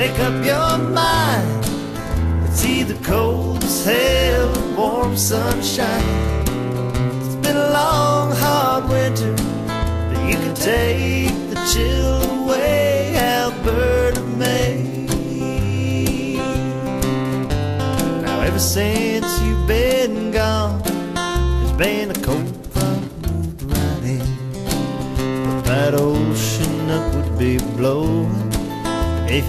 make up your mind. It's either cold as hell or warm sunshine. It's been a long, hard winter, but you can take the chill away, Alberta, May. Now, ever since you've been gone, there's been a cold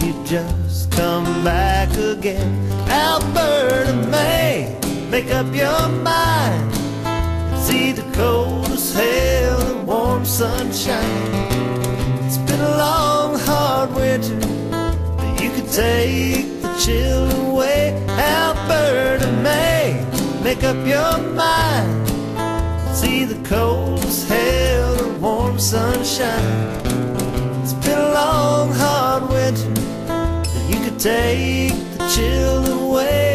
you just come back again. Alberta, May, make up your mind. It's either cold as hell or warm sunshine. It's been a long, hard winter, but you could take the chill away. Alberta, May, make up your mind. It's either cold as hell or warm sunshine. take the chill away.